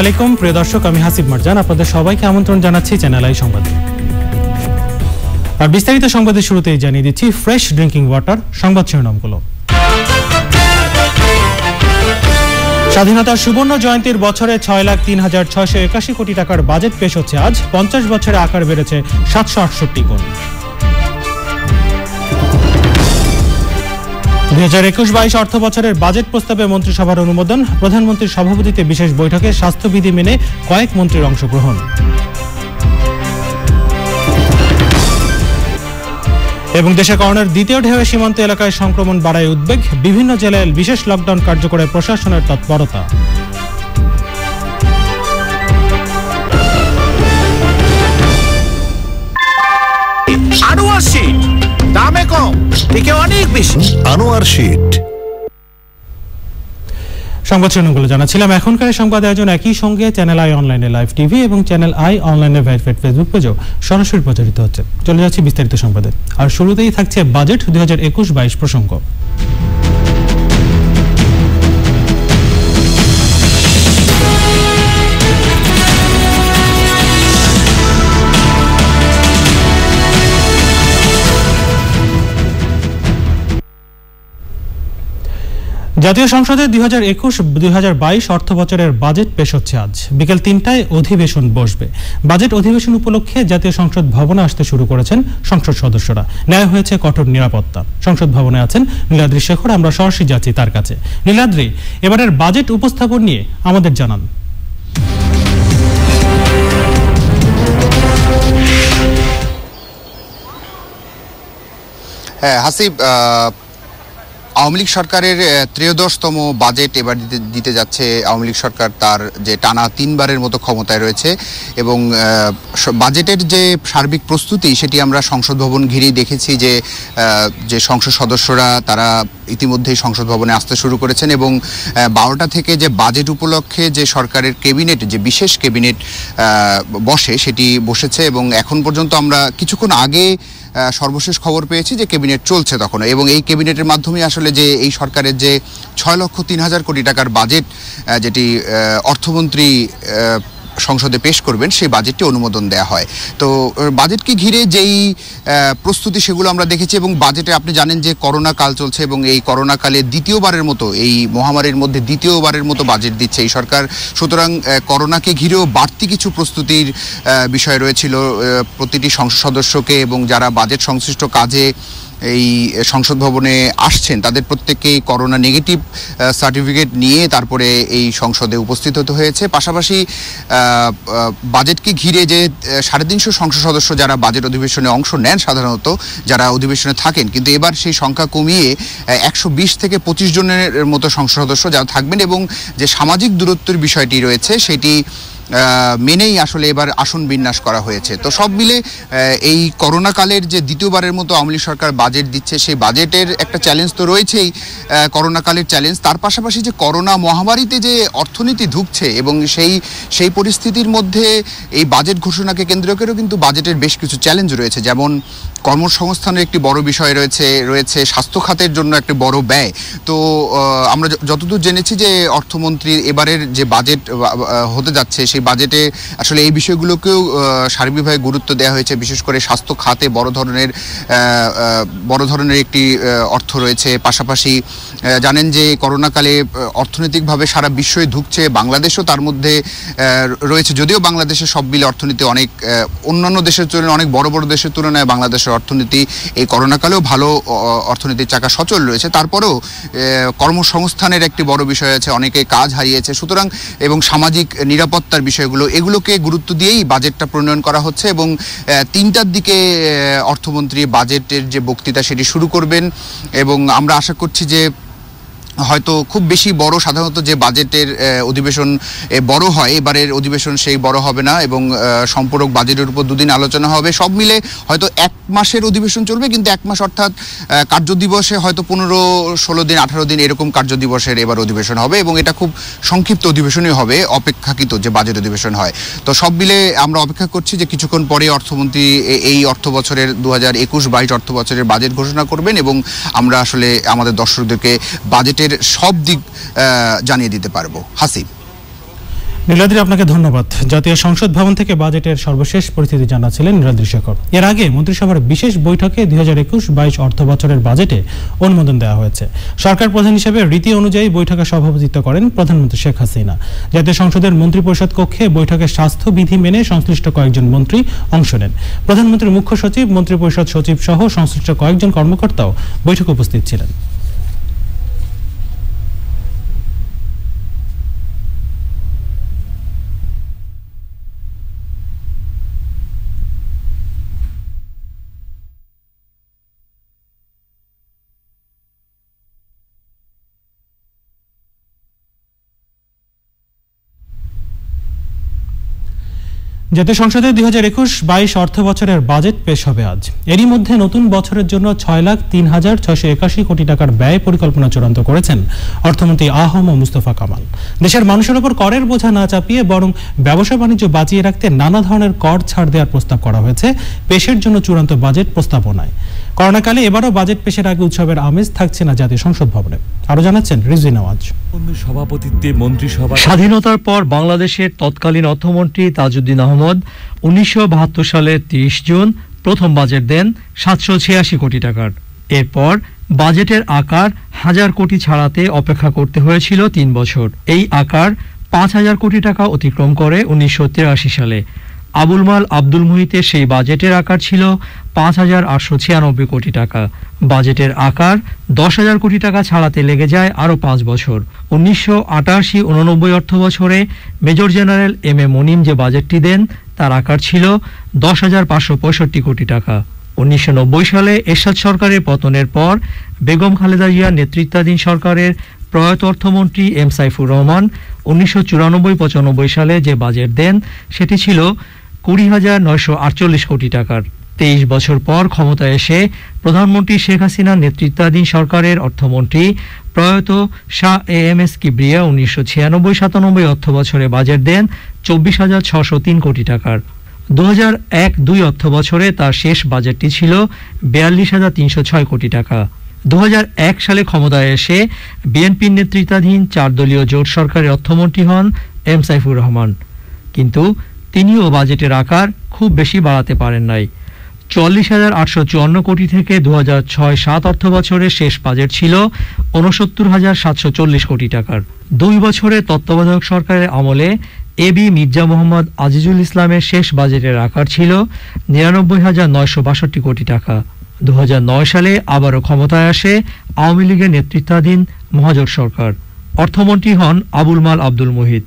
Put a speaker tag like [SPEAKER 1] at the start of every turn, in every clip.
[SPEAKER 1] আলাইকুম। প্রিয় দর্শক, আমি হাসিব মারজান। আপনাদের সবাইকে আমন্ত্রণ জানাচ্ছি চ্যানেল আই সংবাদে। আর বিস্তারিত সংবাদের শুরুতেই জানিয়ে দিচ্ছি, ফ্রেশ ড্রিঙ্কিং ওয়াটার সংবাদ শিরোনামগুলো। স্বাধীনতার সুবর্ণ জয়ন্তীর বছরে ছয় লাখ তিন হাজার ছয়শো একাশি কোটি টাকার বাজেট পেশ হচ্ছে আজ। পঞ্চাশ বছরে আকার বেড়েছে সাতশো আটষট্টি গুণ। দুই হাজার একুশ বাইশ অর্থ বছরের বাজেট প্রস্তাবে মন্ত্রিসভার অনুমোদন। প্রধানমন্ত্রীর সভাপতিতে বিশেষ বৈঠকে স্বাস্থ্যবিধি মেনে কয়েক মন্ত্রীর অংশগ্রহণ। এবং দেশে করোনার দ্বিতীয় ঢেউয়ে সীমান্ত এলাকায় সংক্রমণ বাড়ায় উদ্বেগ। বিভিন্ন জেলায় বিশেষ লকডাউন কার্যকরে প্রশাসনের তৎপরতা।
[SPEAKER 2] থেকে
[SPEAKER 3] আনোয়ার শেঠ।
[SPEAKER 1] সংবাদ শিরোনামগুলো জানাচ্ছিলাম। এখনকার সংবাদ আয়োজন একই সঙ্গে চ্যানেল আই অনলাইনে লাইভ টিভি এবং চ্যানেল আই অনলাইনে ভেরিফাইড ফেসবুক পেজও সরাসরি প্রচারিত হচ্ছে। চলে যাচ্ছি বিস্তারিত সংবাদে। আর শুরুতেই থাকছে বাজেট দুই হাজার একুশ বাইশ প্রসঙ্গ। জাতীয় সংসদে দুই হাজার একুশ, দুই হাজার বাইশ অর্থ বছরের বাজেট পেশ হচ্ছে আজ। বিকেল তিনটায় অধিবেশন বসবে। বাজেট অধিবেশন উপলক্ষে জাতীয় সংসদ ভবনে আসতে শুরু করেছেন সংসদ সদস্যরা। ন্যায় হয়েছে কঠোর নিরাপত্তা। সংসদ ভবনে আছেন নীলাদ্রি শেখর, আমরা সরাসরি যাচ্ছি তার কাছে। নীলাদ্রি, এবারের বাজেট উপস্থাপন নিয়ে আমাদের জানান।
[SPEAKER 4] হ্যাঁ হাসিব আওয়ামী লীগ সরকারের ত্রয়োদশতম বাজেট এবার দিতে দিতে যাচ্ছে। আওয়ামী লীগ সরকার তার যে টানা তিনবারের মতো ক্ষমতায় রয়েছে এবং বাজেটের যে সার্বিক প্রস্তুতি সেটি আমরা সংসদ ভবন ঘিরেই দেখেছি যে যে সংসদ সদস্যরা তারা ইতিমধ্যেই সংসদ ভবনে আসতে শুরু করেছেন এবং বারোটা থেকে যে বাজেট উপলক্ষে যে সরকারের কেবিনেট যে বিশেষ কেবিনেট বসে সেটি বসেছে এবং এখন পর্যন্ত আমরা কিছুক্ষণ আগে সর্বশেষ খবর পেয়েছি যে ক্যাবিনেট চলছে তখন এবং এই ক্যাবিনেটের মাধ্যমে আসলে যে এই সরকারের যে ছয় লক্ষ তিন হাজার কোটি টাকার বাজেট যেটি অর্থমন্ত্রী সংসদে পেশ করবেন, সেই বাজেটটি অনুমোদন দেওয়া হয়। তো বাজেটকে ঘিরে যেই প্রস্তুতি সেগুলো আমরা দেখেছি এবং বাজেটে আপনি জানেন যে করোনা কাল চলছে এবং এই করোনা কালে দ্বিতীয়বারের মতো, এই মহামারীর মধ্যে দ্বিতীয়বারের মতো বাজেট দিচ্ছে এই সরকার। সুতরাং করোনাকে ঘিরেও বাড়তি কিছু প্রস্তুতির বিষয় রয়েছিল প্রতিটি সংসদ সদস্যকে এবং যারা বাজেট সংশ্লিষ্ট কাজে এই সংসদ ভবনে আসছেন। তাদের প্রত্যেককেই করোনা নেগেটিভ সার্টিফিকেট নিয়ে তারপরে এই সংসদে উপস্থিত হতে হয়েছে। পাশাপাশি বাজেটকে ঘিরে যে সাড়ে তিনশো সংসদ সদস্য যারা বাজেট অধিবেশনে অংশ নেন সাধারণত, যারা অধিবেশনে থাকেন। কিন্তু এবার সেই সংখ্যা কমিয়ে একশো বিশ থেকে পঁচিশ জনের মতো সংসদ সদস্য যারা থাকবেন এবং যে সামাজিক দূরত্বের বিষয়টি রয়েছে, সেটি মেনেই আসলে এবার আসন বিন্যাস করা হয়েছে। তো সব মিলে এই করোনা কালের যে দ্বিতীয়বারের মতো আওয়ামী লীগ সরকার বাজেট দিচ্ছে সেই বাজেটের একটা চ্যালেঞ্জ তো রয়েছেই আহ, করোনা কালের চ্যালেঞ্জ তার পাশাপাশি যে করোনা মহামারীতে যে অর্থনীতি ঢুকছে এবং সেই সেই পরিস্থিতির মধ্যে এই বাজেট ঘোষণাকে কেন্দ্র করেও কিন্তু বাজেটের বেশ কিছু চ্যালেঞ্জ রয়েছে। যেমন কর্মসংস্থানের একটি বড় বিষয় রয়েছে রয়েছে স্বাস্থ্য খাতের জন্য একটি বড় ব্যয়। তো আমরা যতদূর জেনেছি যে অর্থমন্ত্রী এবারের যে বাজেট হতে যাচ্ছে সেই বাজেটে আসলে এই বিষয়গুলোকেও সার্বিকভাবে গুরুত্ব দেওয়া হয়েছে। বিশেষ করে স্বাস্থ্য খাতে বড় ধরনের বড় ধরনের একটি অর্থ রয়েছে। পাশাপাশি জানেন যে করোনাকালে অর্থনৈতিকভাবে সারা বিশ্বই ঢুকছে বাংলাদেশও তার মধ্যে রয়েছে। যদিও বাংলাদেশের সব মিলে অর্থনীতি অনেক অন্যান্য দেশের তুলনায়, অনেক বড় বড় দেশের তুলনায় বাংলাদেশের অর্থনীতি এই করোনাকালেও ভালো অর্থনীতির চাকা সচল রয়েছে। তারপরেও কর্মসংস্থানের একটি বড় বিষয় আছে। অনেকে কাজ হারিয়েছে। সুতরাং, এবং সামাজিক নিরাপত্তার বিষয়গুলো, এগুলোকে গুরুত্ব দিয়েই বাজেটটা প্রণয়ন করা হচ্ছে এবং তিনটার দিকে অর্থমন্ত্রী বাজেটের যে বক্তৃতা সেটি শুরু করবেন এবং আমরা আশা করছি যে হয়তো খুব বেশি বড় সাধারণত যে বাজেটের অধিবেশন বড় হয়, এবারের অধিবেশন সেই বড় হবে না এবং সম্পূরক বাজেটের উপর দুদিন আলোচনা হবে। সব মিলে হয়তো এক মাসের অধিবেশন চলবে, কিন্তু এক মাস অর্থাৎ কার্যদিবসে হয়তো পনেরো, ষোলো দিন, আঠারো দিন এরকম কার্যদিবসের এবার অধিবেশন হবে এবং এটা খুব সংক্ষিপ্ত অধিবেশনই হবে, অপেক্ষাকৃত যে বাজেট অধিবেশন হয়। তো সব মিলে আমরা অপেক্ষা করছি যে কিছুক্ষণ পরে অর্থমন্ত্রী এই অর্থ বছরের দু হাজার একুশ বাইশ অর্থ বছরের বাজেট ঘোষণা করবেন এবং আমরা আসলে আমাদের দর্শকদেরকে বাজেটের সব দিক জানিয়ে দিতে পারব। হাসিব
[SPEAKER 1] নীলাদ্রি, আপনাকে ধন্যবাদ। জাতীয় সংসদ ভবন থেকে বাজেটের সর্বশেষ পরিস্থিতি জানাচ্ছিলেন নীলাদ্রি শেখর। এর আগে মন্ত্রিসভার বিশেষ বৈঠকে দুই হাজার একুশ বাইশ অর্থ বছরের বাজেটে অনুমোদন দেওয়া হয়েছে। সরকার প্রধান হিসেবে রীতি অনুযায়ী বৈঠকে সভাপতিত্ব করেন প্রধানমন্ত্রী শেখ হাসিনা। জাতীয় সংসদের মন্ত্রিপরিষদ কক্ষে বৈঠকে স্বাস্থ্যবিধি মেনে সংশ্লিষ্ট কয়েকজন মন্ত্রী অংশ নেন। প্রধানমন্ত্রীর মুখ্য সচিব, মন্ত্রিপরিষদ সচিব সহ সংশ্লিষ্ট কয়েকজন কর্মকর্তাও বৈঠকে উপস্থিত ছিলেন। জাতীয় সংসদে দুই হাজার একুশ বাইশ অর্থ বছরের বাজেট পেশ হবে আজ। এরই মধ্যে নতুন বছরের জন্য ছয় লাখ তিন হাজার ছয়শো একাশি কোটি টাকার ব্যয় পরিকল্পনা চূড়ান্ত করেছেন অর্থমন্ত্রী আহম মুস্তফা কামাল। দেশের মানুষের ওপর করের বোঝা না চাপিয়ে বরং ব্যবসা বাণিজ্য বাঁচিয়ে রাখতে নানা ধরনের কর ছাড় দেওয়ার প্রস্তাব করা হয়েছে পেশের জন্য চূড়ান্ত বাজেট প্রস্তাবনায়। করোনাকালে এবারও বাজেট পেশের আগে উৎসবের আমেজ থাকছে না জাতীয় সংসদ ভবনে। আরও জানাচ্ছেন রিজভি নওয়াজ।
[SPEAKER 3] সভাপতিত্বে মন্ত্রিসভা
[SPEAKER 5] স্বাধীনতার পর বাংলাদেশের তৎকালীন অর্থমন্ত্রী তাজউদ্দিন আহমদ উনিশশো সালে তিরিশ জুন প্রথম বাজেট দেন সাতশো ছিয়াশি কোটি টাকার। এরপর বাজেটের আকার হাজার কোটি ছাড়াতে অপেক্ষা করতে হয়েছিল তিন বছর। এই আকার পাঁচ হাজার কোটি টাকা অতিক্রম করে উনিশশো তিরাশি সালে। আবুল মাল আব্দুল মুহিতের সেই বাজেটের আকার ছিল পাঁচ হাজার আটশো ছিয়ানব্বই কোটি টাকা। বাজেটের আকার দশ হাজার কোটি টাকা ছাড়াতে লেগে যায় আরও পাঁচ বছর। উনিশশো আটাশি উননব্বই অর্থ বছরে major general M A Munim যে বাজেটটি দেন, তার আকার ছিল দশ হাজার পাঁচশো পঁয়ষট্টি কোটি টাকা। উনিশশো নব্বই সালে এরশাদ সরকারের পতনের পর বেগম খালেদা জিয়ার নেতৃত্বাধীন সরকারের প্রয়াত অর্থমন্ত্রী এম সাইফুর রহমান উনিশশো চুরানব্বই পঁচানব্বই সালে যে বাজেট দেন, সেটি ছিল কুড়ি হাজার নয়শো আটচল্লিশ কোটি টাকার। তেইশ বছর পর ক্ষমতায় এসে প্রধানমন্ত্রী শেখ হাসিনার নেতৃত্বাধীন সরকারের অর্থমন্ত্রী প্রয়াত Shah A M S Kibria উনিশশো ছিয়ানব্বই সাতানব্বই অর্থ বছরে বাজেট দেন চব্বিশ হাজার ছশো তিন কোটি টাকার। দু হাজার এক দুই অর্থ বছরে তার শেষ বাজেটটি ছিল বিয়াল্লিশ হাজার তিনশো ছয় কোটি টাকা। দু হাজার এক সালে ক্ষমতায় এসে বিএনপির নেতৃত্বাধীন চার দলীয় জোট সরকারের অর্থমন্ত্রী হন এম সাইফুর রহমান। কিন্তু তিনিও বাজেটের আকার খুব বেশি বাড়াতে পারেন নাই। চুয়াল্লিশ হাজার আটশো চুয়ান্ন কোটি থেকে দু হাজার ছয় সাত অর্থ বছরের শেষ বাজেট ছিল উনসত্তর হাজার সাতশো চল্লিশ কোটি টাকার। দুই বছরে তত্ত্বাবধায়ক সরকারের আমলে এ বি মির্জা মোহাম্মদ আজিজুল ইসলামের শেষ বাজেটের আকার ছিল নিরানব্বই হাজার নয়শো বাষট্টি কোটি টাকা। দু হাজার নয় সালে আবারও ক্ষমতায় আসে আওয়ামী লীগের নেতৃত্বাধীন মহাজোট সরকার। অর্থমন্ত্রী হন আবুল মাল আব্দুল মুহিত।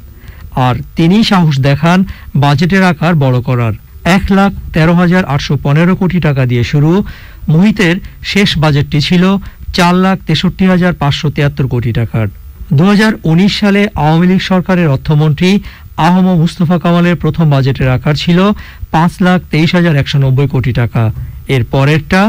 [SPEAKER 5] আর তিনি সাহস দেখান বাজেটের আকার বড় করার। এক লাখ তেরো হাজার আটশো পনেরো কোটি টাকা দিয়ে শুরু। মোহিতের শেষ বাজেটটি ছিল চার লাখ তেষট্টি হাজার পাঁচশো তিয়াত্তর কোটি টাকার। দু হাজার উনিশ সালে আওয়ামী লীগ সরকারের অর্থমন্ত্রী আহম মুস্তফা কামালের প্রথম বাজেটের আকার ছিল পাঁচ লাখ তেইশ হাজার একশো নব্বই কোটি টাকা। এর পরেরটা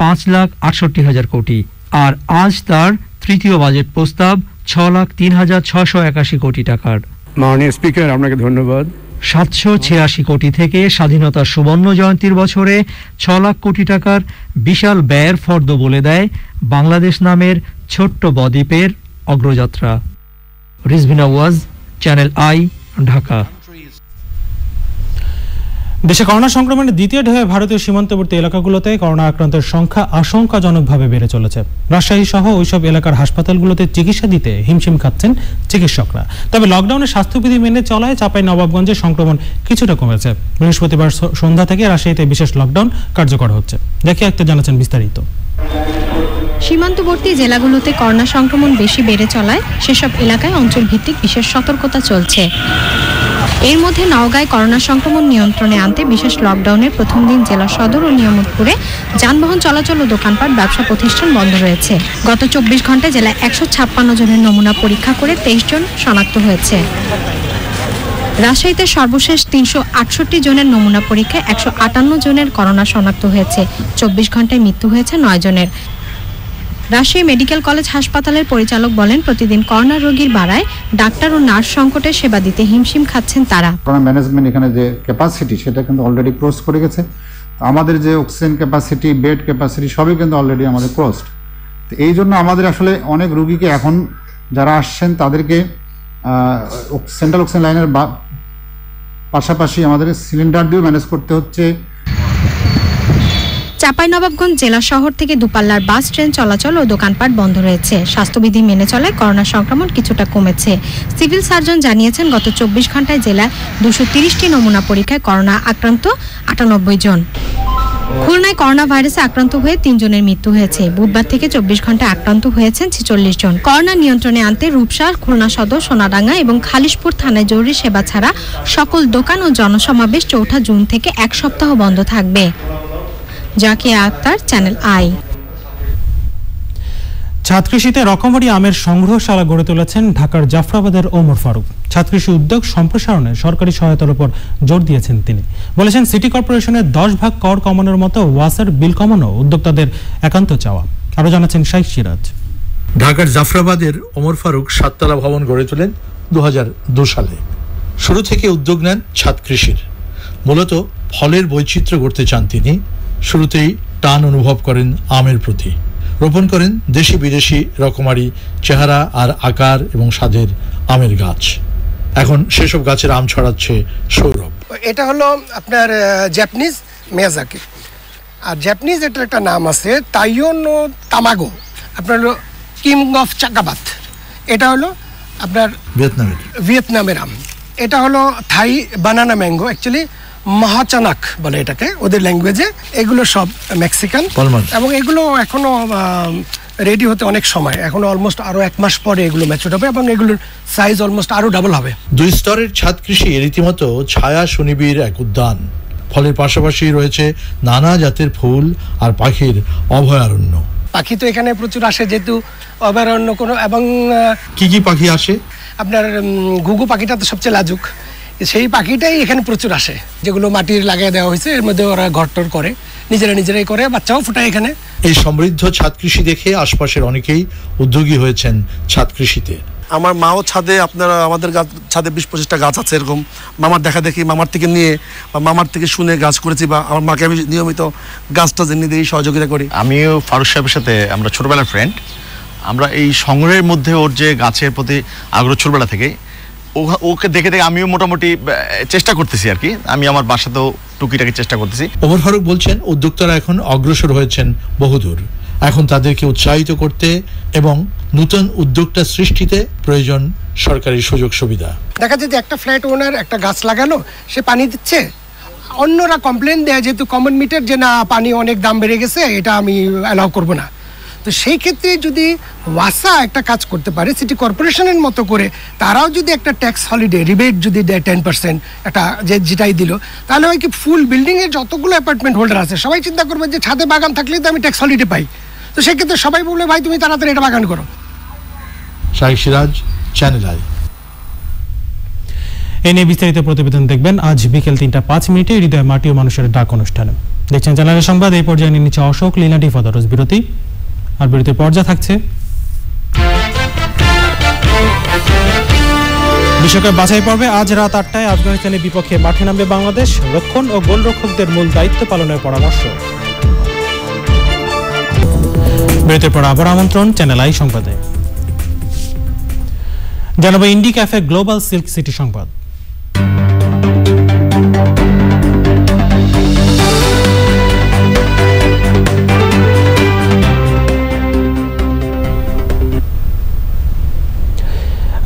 [SPEAKER 5] পাঁচ লাখ আটষট্টি হাজার কোটি। আর আজ তার তৃতীয় বাজেট প্রস্তাব ছ লাখ তিন হাজার ছশো একাশি কোটি টাকার।
[SPEAKER 6] মাননীয় স্পিকার, আপনাকে ধন্যবাদ।
[SPEAKER 5] সাতশো ছিয়াশি কোটি থেকে স্বাধীনতার সুবর্ণ জয়ন্তীর বছরে ছ লাখ কোটি টাকার বিশাল ব্যয়ের ফর্দ বলে দেয় বাংলাদেশ নামের ছোট্ট বদ্বীপের অগ্রযাত্রা। Rizvina Waz channel I, Dhaka.
[SPEAKER 1] দেশে করোনা সংক্রমণের দ্বিতীয় ঢেউয়ে ভারতীয় সীমান্তবর্তী এলাকাগুলোতে করোনা আক্রান্তের সংখ্যা আশঙ্কাজনকভাবে বেড়ে চলেছে। রাজশাহী সহ ওইসব এলাকার হাসপাতালগুলোতে চিকিৎসা দিতে হিমশিম খাচ্ছেন চিকিৎসকরা। তবে লকডাউনের স্বাস্থ্যবিধি মেনে চলায় চাপাই নবাবগঞ্জে সংক্রমণ কিছুটা কমেছে। বৃহস্পতিবার সন্ধ্যা থেকে রাজশাহীতে বিশেষ লকডাউন কার্যকর হচ্ছে। দেখে একটা জানাচ্ছেন বিস্তারিত।
[SPEAKER 7] সীমান্তবর্তী জেলাগুলোতে করোনা সংক্রমণ বেশি বেড়ে চলায়, সেসব এলাকায় অঞ্চলভিত্তিক বিশেষ সতর্কতা চলছে। এর মধ্যে নওগাঁয় করোনা সংক্রমণ নিয়ন্ত্রণে আনতে বিশেষ লকডাউনের প্রথম দিন জেলা সদর ও নিয়ামতপুরে যানবাহন চলাচল ও দোকানপাট, ব্যবসা প্রতিষ্ঠান বন্ধ রয়েছে। গত চব্বিশ ঘন্টায় জেলায় একশো ছাপ্পান্ন জনের নমুনা পরীক্ষা করে তেইশ জন শনাক্ত হয়েছে। রাজশাহীতে সর্বশেষ তিনশো আটষট্টি জনের নমুনা পরীক্ষায় একশো আটান্ন জনের করোনা শনাক্ত হয়েছে। চব্বিশ ঘন্টায় মৃত্যু হয়েছে নয় জনের। রাজশাহী মেডিকেল কলেজ হাসপাতালের পরিচালক বলেন, প্রতিদিন করোনা রোগীর বাড়ায় ডাক্তার ও নার্স সংকটে সেবা দিতে হিমশিম খাচ্ছেন তারা।
[SPEAKER 8] করোনা ম্যানেজমেন্ট এখানে যে ক্যাপাসিটি সেটা কিন্তু অলরেডি ক্রস করে গেছে। আমাদের যে অক্সিজেন ক্যাপাসিটি বেড ক্যাপাসিটি সবই কিন্তু অলরেডি আমাদের ক্রসড তো এই জন্য আমাদের আসলে অনেক রুগীকে এখন যারা আসছেন, তাদেরকে সেন্ট্রাল অক্সিজেন লাইনের পাশাপাশি আমাদের সিলিন্ডার দিয়েও ম্যানেজ করতে হচ্ছে।
[SPEAKER 7] চাঁপাইনবাবগঞ্জ জেলা শহর থেকে দুপাল্লার বাস, ট্রেন চলাচল ও দোকানপাট বন্ধ রয়েছে। স্বাস্থ্যবিধি মেনে চলায় করোনা সংক্রমণ কিছুটা কমেছে। সিভিল সার্জন জানিয়েছেন, গত চব্বিশ ঘন্টায় জেলায় দুশো তিরিশটি নমুনা পরীক্ষায় করোনা আক্রান্ত আটানব্বই জন। খুলনায় করোনা ভাইরাসে আক্রান্ত হয়ে তিনজনের মৃত্যু হয়েছে। বুধবার থেকে চব্বিশ ঘন্টায় আক্রান্ত হয়েছেন ছেচল্লিশ জন। করোনা নিয়ন্ত্রণে আনতে রূপসা খুলনা সদর, সোনাডাঙ্গা এবং খালিশপুর থানায় জরুরি সেবা ছাড়া সকল দোকান ও জনসমাবেশ চৌঠা জুন থেকে এক সপ্তাহ বন্ধ থাকবে। Zakia Akter channel I.
[SPEAKER 1] ছাদ রকমারি আমের সংগ্রহশালা গড়ে তুলেছেন ঢাকার জাফরাবাদের ওমর ফারুক। ছাদ কৃষি উদ্যোগ সম্প্রসারণে সরকারি সহায়তার উপর জোর দিয়েছেন তিনি। বলেছেন সিটি কর্পোরেশনের দশ ভাগ কর কমানোর মতো ওয়াসার বিল কমানো উদ্যোক্তাদের একান্ত চাওয়া। আরও জানাচ্ছেন শাইখ সিরাজ।
[SPEAKER 9] ঢাকার জাফরাবাদের ওমর ফারুক সাততলা ভবন গড়ে তোলেন দু সালে। শুরু থেকে উদ্যোগ নেন ছাদ কৃষির মূলত ফলের বৈচিত্র্য গড়তে চান তিনি। শুরুতেই টান অনুভব করেন আমের প্রতি। রোপণ করেন দেশি বিদেশি রকমারি চেহারা আর আকার এবং স্বাদের আমের গাছ। এখন সেসব গাছের আম ছড়াচ্ছে সৌরভ।
[SPEAKER 10] এটা হলো আপনার জাপানিজ মেয়াজাকি আর জাপানিজ এটার একটা নাম আছে তাইওনো তামাগো আপনার হলো কিং অফ চাকাবাত এটা হলো আপনার
[SPEAKER 9] ভিয়েতনামের।
[SPEAKER 10] ভিয়েতনামের আম। এটা হলো Thai banana mango actually Mahachanok বলে এটাকে ওদের ল্যাঙ্গুয়েজে এগুলো সব মেক্সিকান এবং এগুলো এখনও রেডি হতে অনেক সময়। এখনও অলমোস্ট আরও এক মাস পরে এগুলো ম্যাচুর হবে এবং এগুলোর সাইজ অলমোস্ট আরও ডাবল হবে।
[SPEAKER 9] দুই স্তরের ছাদ কৃষি রীতিমতো ছায়া সুনিবিড় এক উদ্যান। ফলের পাশাপাশি রয়েছে নানা জাতের ফুল আর পাখির অভয়ারণ্য।
[SPEAKER 10] পাখি তো এখানে প্রচুর আসে যেহেতু অভয়ারণ্য কোনো এবং
[SPEAKER 9] কি কি পাখি আসে?
[SPEAKER 10] আপনার ঘুঘু পাখিটা তো সবচেয়ে লাজুক। সেই পাখিটাই এখানে প্রচুর আসে। যেগুলো মাটির লাগিয়ে দেওয়া হয়েছে এর মধ্যে ওরা ঘরটর করে নিজেরা নিজেরাই করে বাচ্চাও ফুটায় এখানে।
[SPEAKER 9] এই সমৃদ্ধ ছাদ কৃষি দেখে আশপাশের অনেকেই উদ্যোগী হয়েছেন ছাদ কৃষিতে।
[SPEAKER 11] আমার মাও ছাদে আপনারা আমাদের গাছ ছাদে বিশ পঁচিশটা গাছ আছে এরকম। মামার দেখা দেখি মামার থেকে নিয়ে বা মামার থেকে শুনে গাছ করেছি বা আমার মাকে আমি নিয়মিত গাছটা জেনে দিই সহযোগিতা করি।
[SPEAKER 12] আমিও ফারুক সাহেবের সাথে আমরা ছোটবেলার ফ্রেন্ড আমরা এই সংগ্রহের মধ্যে ওর যে গাছের প্রতি আগ্রহ ছোটবেলা থেকে ও- ওকে দেখে দেখে আমিও মোটামুটি চেষ্টা করতেছি আর কি। আমি আমার বাসাতেও টুকিটাকি চেষ্টা করতেছি।
[SPEAKER 9] ওমর ফারুক বলছেন উদ্যোক্তারা এখন অগ্রসর হয়েছেন বহুদূর। এখন তাদেরকে উৎসাহিত করতে এবং নতুন উদ্যোক্তা সৃষ্টিতে প্রয়োজন সরকারি সুযোগ সুবিধা।
[SPEAKER 10] দেখা যায় যে একটা ফ্ল্যাট ওনার একটা গাছ লাগালো সে পানি দিচ্ছে। অন্যরা কমপ্লেন দেয় যেহেতু কমন মিটার যে না পানি অনেক দাম বেড়ে গেছে এটা আমি অ্যালাউ করব না। তো সেই ক্ষেত্রে যদি ওয়াসা একটা কাজ করতে পারে সিটি কর্পোরেশনের মতো করে, তারাও যদি একটা ট্যাক্স হলিডে রিবেট যদি দেয় টেন পার্সেন্ট একটা যে যেটাই দিল, তাহলে হয় কি ফুল বিল্ডিংয়ের যতগুলো অ্যাপার্টমেন্ট হোল্ডার আছে, সবাই চিন্তা করবে যে ছাদে বাগান থাকলে তো আমি ট্যাক্স হলিডে পাই। তো সেক্ষেত্রে সবাই বলবে, ভাই, তুমি তাড়াতাড়ি এটা বাগান করো।
[SPEAKER 9] শাহিক সিরাজ চ্যানেল আই
[SPEAKER 1] এ নিয়ে বিস্তারিত প্রতিবেদন দেখবেন আজ বিকেল তিনটা পাঁচ মিনিটে হৃদয় মাটি ও মানুষের ডাক অনুষ্ঠানে। দেখছেন চ্যানেলের সংবাদ, এই পর্যায়ে নিচ্ছে অশোক লীলাটি ফদরস বিরতি। আর বিরতির পর্যা থাকছে। বিশ্বকাপ বাছাই পর্বে আজ রাত আটটায় আফগানিস্তানের বিপক্ষে মাঠে নামবে বাংলাদেশ। রক্ষণ ও গোলরক্ষকদের মূল দায়িত্ব পালনের পরামর্শ। বিরতির পর আবার আমন্ত্রণ চ্যানেল আই সংবাদে। জানাব indie cafe global silk city সংবাদ।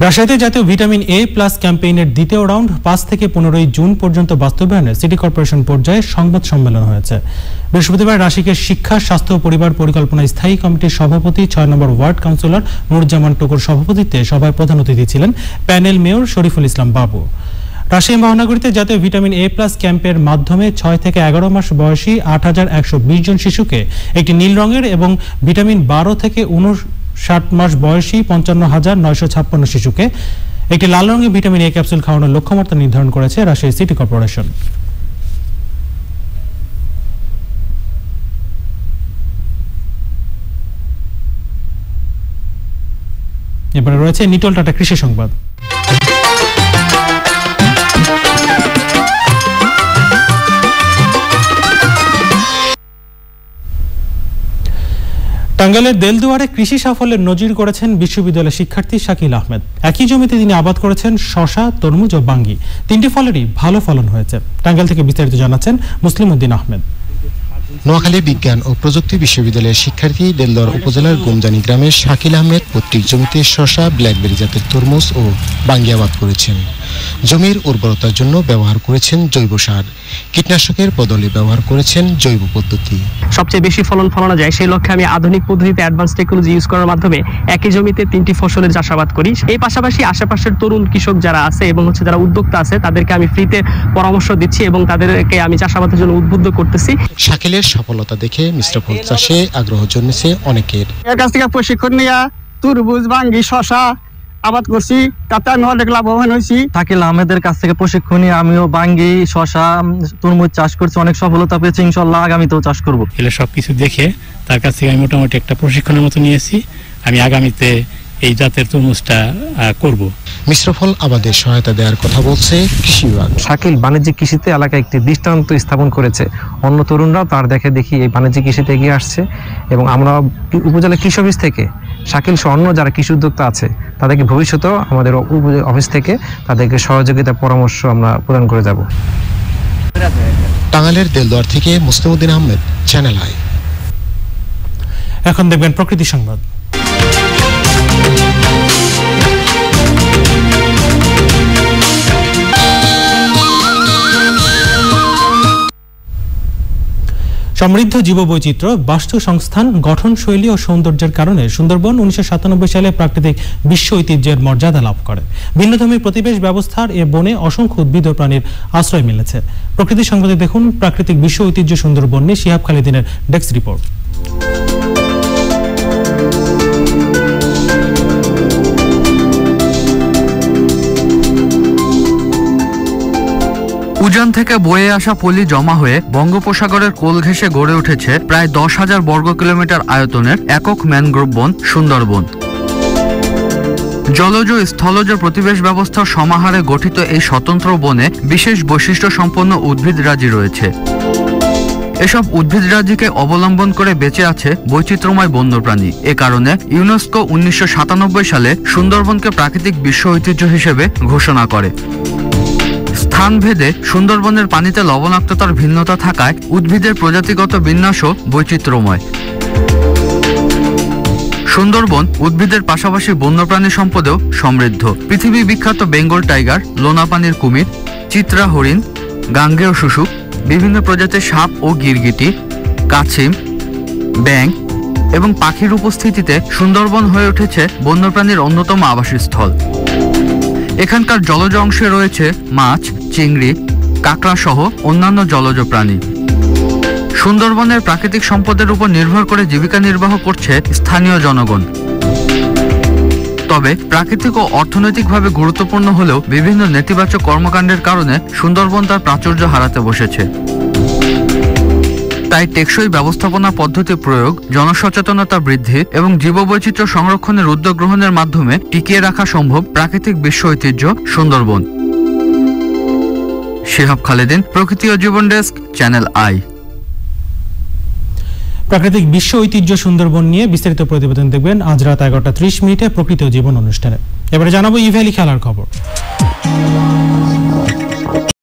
[SPEAKER 1] রাজশাহীতে জাতীয় ভিটামিন এ প্লাস ক্যাম্পেইনের দ্বিতীয় রাউন্ড পাঁচ থেকে পনেরোই জুন পর্যন্ত বাস্তবায়নে সিটি কর্পোরেশন পর্যায়ে সংবাদ সম্মেলন হয়েছে। বৃহস্পতিবার রাশিকের শিক্ষা, স্বাস্থ্য ও পরিবার পরিকল্পনা স্থায়ী কমিটির সভাপতি, ছয় নম্বর ওয়ার্ড কাউন্সিলর নুরুজ্জামান টুকুর সভাপতিত্বে সভায় প্রধান অতিথি ছিলেন প্যানেল মেয়র শরীফুল ইসলাম বাবু। রাজশাহী মহানগরীতে জাতীয় ভিটামিন এ প্লাস ক্যাম্পের মাধ্যমে ছয় থেকে এগারো মাস বয়সী আট হাজার একশো বিশ জন শিশুকে একটি নীল রঙের এবং ভিটামিন বারো থেকে উনষাট মাস বয়সী পঞ্চান্ন হাজার নয়শো ছাপ্পান্ন শিশুকে একটি লাল রঙের ভিটামিন এ ক্যাপসুল খাওয়ানোর লক্ষ্যমাত্রা নির্ধারণ করেছে রাজশাহী সিটি কর্পোরেশন। এবারে রয়েছে নিটল টাটা কৃষি সংবাদ। টাঙ্গাইলের দেলদুয়ারে কৃষি সাফল্যের নজির করেছেন বিশ্ববিদ্যালয়ের শিক্ষার্থী শাকিল আহমেদ। একই জমিতে তিনি আবাদ করেছেন শশা তরমুজ ও বাঙ্গি। তিনটি ফলেরই ভালো ফলন হয়েছে। টাঙ্গাইল থেকে বিস্তারিত জানাচ্ছেন মুসলিম উদ্দিন আহমেদ।
[SPEAKER 13] নোয়াখালী বিজ্ঞান ও প্রযুক্তি বিশ্ববিদ্যালয়ের শিক্ষার্থী দেলদর উপজেলার গুমদানি গ্রামের শাকিল আহমেদ পৈতৃক জমিতে শশা ব্ল্যাকবেরি জাতের তরমুজ ও বাঙ্গি আবাদ করেছেন। জমির উর্বরতার জন্য ব্যবহার করেছেন জৈব সার। কীটনাশকের বদলে ব্যবহার করেছেন জৈব পদ্ধতি।
[SPEAKER 14] সবচেয়ে বেশি ফলন ফলানো যায় সেই লক্ষ্যে আমি আধুনিক পদ্ধতিতে অ্যাডভান্স টেকনোলজি ইউজ করার মাধ্যমে একই জমিতে তিনটি ফসলের চাষাবাদ করি। এই পাশাপাশি আশেপাশের তরুণ কৃষক যারা আছে এবং হচ্ছে যারা উদ্যোক্তা আছে তাদেরকে আমি ফ্রিতে পরামর্শ দিচ্ছি এবং তাদেরকে আমি চাষাবাদের জন্য উদ্বুদ্ধ করতেছি।
[SPEAKER 13] শাকিলের সফলতা দেখে মিশ্র ফল চাষে আগ্রহ জন্মেছে অনেকের।
[SPEAKER 15] এর কাছ থেকে প্রশিক্ষণ নিয়ে তুরবুজ বাঙ্গি শশা আবাদ করছি। তাতে আমি অনেক লাভবান হয়েছি।
[SPEAKER 16] শাকিল আহমেদের কাছ থেকে প্রশিক্ষণ নিয়ে আমিও বাঙ্গি শশা তরমুজ চাষ করছি। অনেক সফলতা পেয়েছি ইনশাল্লাহ আগামীতেও চাষ করব।
[SPEAKER 17] এগুলো সবকিছু দেখে তার কাছ থেকে আমি মোটামুটি একটা প্রশিক্ষণের মতো নিয়েছি। আমি আগামীতে এই জাতের তরমুজটা করব।
[SPEAKER 13] মিশ্র ফল আবাদের সহায়তা দেওয়ার কথা বলছে কৃষি বিভাগ।
[SPEAKER 18] শাকিল বাণিজ্যিক কৃষিতে এলাকায় একটি দৃষ্টান্ত স্থাপন করেছে। অন্য তরুণরাও তার দেখে দেখি এই বাণিজ্যিক কৃষিতে এগিয়ে আসছে। এবং আমরা উপজেলা কৃষি অফিস থেকে শাকিল সহ অন্য যারা কৃষি উদ্যোক্তা আছে তাদেরকে ভবিষ্যতেও আমাদের অফিস থেকে তাদেরকে সহযোগিতা পরামর্শ আমরা প্রদান করে যাব।
[SPEAKER 13] টাঙ্গালের দেলদুয়ার থেকে মুসলিমউদ্দিন আহমেদ চ্যানেল আই
[SPEAKER 1] এখন দেখবেন প্রকৃতি সংবাদ। সমৃদ্ধ জীববৈচিত্র্য বাস্তু সংস্থান গঠনশৈলী ও সৌন্দর্যের কারণে সুন্দরবন উনিশশো সাতানব্বই সালে প্রাকৃতিক বিশ্ব ঐতিহ্যের মর্যাদা লাভ করে। ভিন্নধর্মী প্রতিবেশ ব্যবস্থার এ বনে অসংখ্য উদ্ভিদ ও প্রাণীর আশ্রয় মিলেছে। প্রকৃতি সংবাদে দেখুন প্রাকৃতিক বিশ্ব ঐতিহ্য সুন্দরবন নিয়ে শিহাব খালিদিনের ডেস্ক রিপোর্ট।
[SPEAKER 19] উজান থেকে বয়ে আসা পলি জমা হয়ে বঙ্গোপসাগরের কোল ঘেঁষে গড়ে উঠেছে প্রায় দশ হাজার বর্গ কিলোমিটার আয়তনের একক ম্যানগ্রোভ বন সুন্দরবন। জলজ স্থলজ প্রতিবেশ ব্যবস্থার সমাহারে গঠিত এই স্বতন্ত্র বনে বিশেষ বৈশিষ্ট্য সম্পন্ন উদ্ভিদরাজি রয়েছে। এসব উদ্ভিদরাজিকে অবলম্বন করে বেঁচে আছে বৈচিত্র্যময় বন্যপ্রাণী। এ কারণে ইউনেস্কো উনিশশো সাতানব্বই সালে সুন্দরবনকে প্রাকৃতিক বিশ্ব ঐতিহ্য হিসেবে ঘোষণা করে। স্থানভেদে সুন্দরবনের পানিতে লবণাক্ততার ভিন্নতা থাকায় উদ্ভিদের প্রজাতিগত বিন্যাসও বৈচিত্র্যময়। সুন্দরবন উদ্ভিদের পাশাপাশি বন্যপ্রাণী সম্পদেও সমৃদ্ধ। পৃথিবী বিখ্যাত বেঙ্গল টাইগার, লোনাপানির কুমির, চিত্রা হরিণ, গাঙ্গেয় শুশুক বিভিন্ন প্রজাতির সাপ ও গিরগিটি, কাছিম ব্যাং এবং পাখির উপস্থিতিতে সুন্দরবন হয়ে উঠেছে বন্যপ্রাণীর অন্যতম আবাসস্থল। এখানকার জলজ অংশে রয়েছে মাছ, চিংড়ি কাঁকড়া সহ অন্যান্য জলজ প্রাণী। সুন্দরবনের প্রাকৃতিক সম্পদের উপর নির্ভর করে জীবিকা নির্বাহ করছে স্থানীয় জনগণ। তবে প্রাকৃতিক ও অর্থনৈতিকভাবে গুরুত্বপূর্ণ হলেও বিভিন্ন নেতিবাচক কর্মকাণ্ডের কারণে সুন্দরবন তার প্রাচুর্য হারাতে বসেছে। তাই টেকসই ব্যবস্থাপনা পদ্ধতি প্রয়োগ, জনসচেতনতা বৃদ্ধি এবং জীববৈচিত্র্য সংরক্ষণের উদ্যোগ গ্রহণের মাধ্যমে টিকিয়ে রাখা সম্ভব প্রাকৃতিক বিশ্ব ঐতিহ্য সুন্দরবন। শিহাব খালেদিন, প্রকৃতি ও জীবন ডেস্ক, চ্যানেল আই।
[SPEAKER 1] প্রাকৃতিক বিশ্ব ঐতিহ্য সুন্দরবন নিয়ে বিস্তারিত প্রতিবেদন দেখবেন আজ রাত এগারোটা ত্রিশ মিনিটে প্রকৃতি জীবন অনুষ্ঠানে। এবারে জানাব ইভ্যালি খেলার খবর।